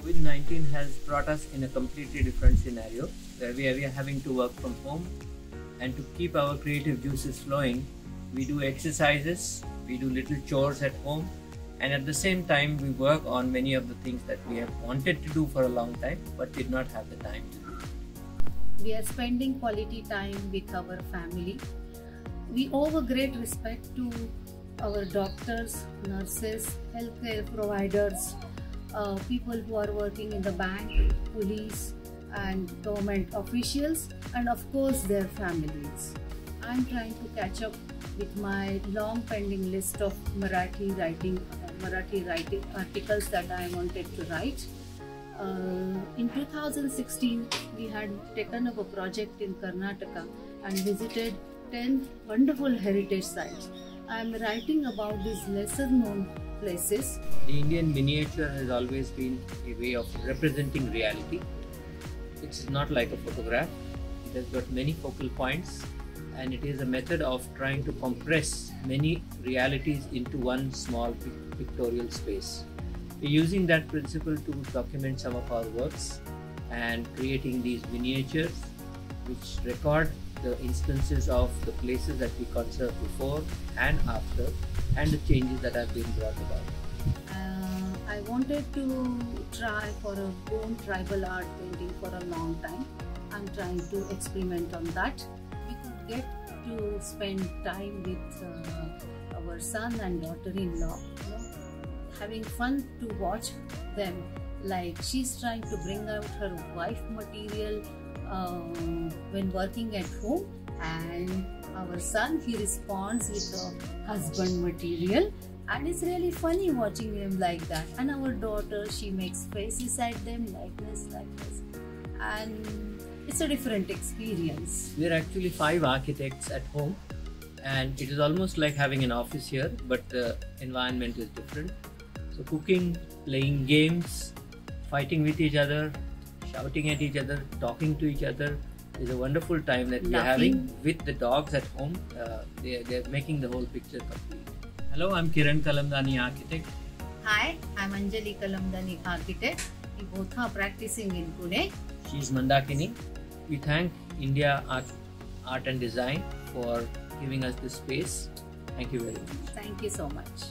COVID 19 has brought us in a completely different scenario where we are, we are having to work from home and to keep our creative juices flowing. We do exercises, we do little chores at home, and at the same time, we work on many of the things that we have wanted to do for a long time but did not have the time to do. We are spending quality time with our family. We owe a great respect to our doctors, nurses, healthcare providers, uh, people who are working in the bank, police, and government officials, and of course their families. I'm trying to catch up with my long pending list of Marathi writing, uh, Marathi writing articles that I wanted to write. Uh, in 2016, we had taken up a project in Karnataka and visited 10 wonderful heritage sites. I am writing about these lesser known places. The Indian miniature has always been a way of representing reality. It's not like a photograph, it has got many focal points and it is a method of trying to compress many realities into one small pictorial space. We're using that principle to document some of our works and creating these miniatures which record the instances of the places that we conserved before and after and the changes that have been brought about. Uh, I wanted to try for a Gond tribal art painting for a long time. I'm trying to experiment on that. We could get to spend time with uh, our son and daughter-in-law, you know, having fun to watch them. Like she's trying to bring out her wife material um, when working at home, and our son he responds with husband material. And it's really funny watching him like that. And our daughter she makes faces at them like this like this. And it's a different experience. We're actually five architects at home. And it is almost like having an office here but the environment is different. So cooking, playing games, fighting with each other, shouting at each other, talking to each other is a wonderful time that we're having with the dogs at home. Uh, they, they're making the whole picture complete. Hello, I'm Kiran Kalamdani, architect. hi i'm anjali kalamdani architect we both are practicing in pune She's Mandakini. We thank India Art, Art and Design for giving us this space. Thank you very much. thank you so much